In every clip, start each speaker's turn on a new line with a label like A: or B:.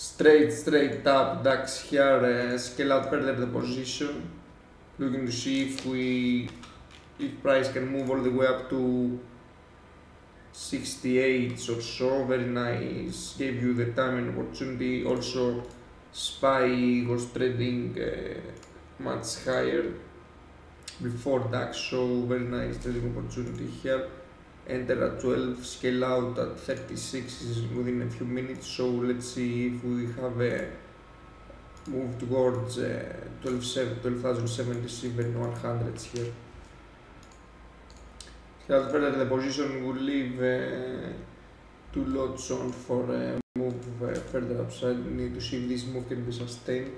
A: straight straight up DAX here uh, scale out further the position looking to see if we if price can move all the way up to 68 or so very nice gave you the time and opportunity also SPY was trading uh, much higher before DAX so very nice trading opportunity here enter at 12 scale out at 36 is within a few minutes so let's see if we have a move towards uh, 12,076 12, 100 here As further the position will leave uh, two lots on for a move uh, further upside. We need to see if this move can be sustained.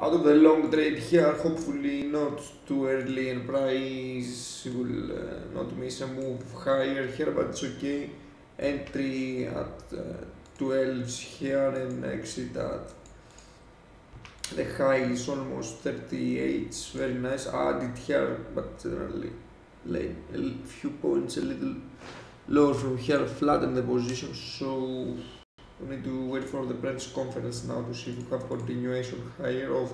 A: Out of the long trade here, hopefully not too early and price will uh, not miss a move higher here, but it's okay. Entry at uh, 12 here and exit at the high is almost 38 it's very nice. Added here but generally like a few points a little lower from here. Flatten the position so we need to wait for the press conference now to see if we have continuation higher of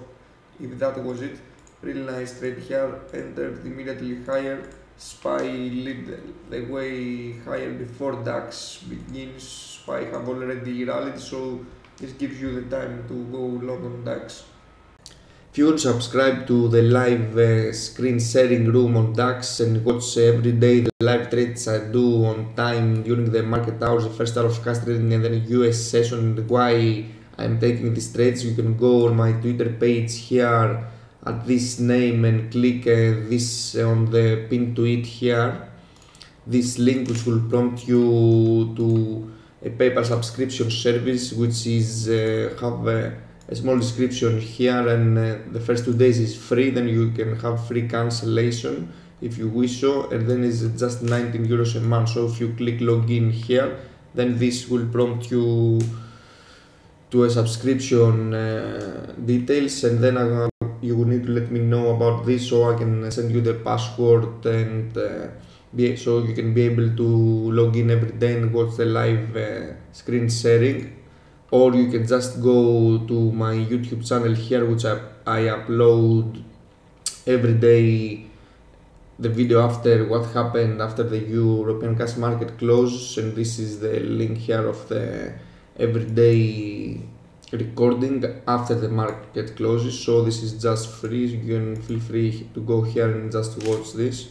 A: if that was it. Really nice trade here. Entered immediately higher SPY lead the way higher before DAX begins SPY have already rallied so this gives you the time to go long on DAX. If you subscribe to the live uh, screen sharing room on DAX and watch every day the live trades I do on time during the market hours, the first hour of cash trading and then US session why I'm taking these trades, you can go on my Twitter page here at this name and click uh, this on the pin to it here. This link which will prompt you to a PayPal subscription service which is uh, have a, a, small description here and uh, the first two days is free then you can have free cancellation if you wish so and then it's just 19 euros a month so if you click login here then this will prompt you to a subscription uh, details and then uh, you need to let me know about this so I can send you the password and uh, be, so you can be able to log in every day and watch the live uh, screen sharing. Or you can just go to my youtube channel here which I, I upload every day the video after what happened after the European cash market closes and this is the link here of the everyday recording after the market closes so this is just free you can feel free to go here and just watch this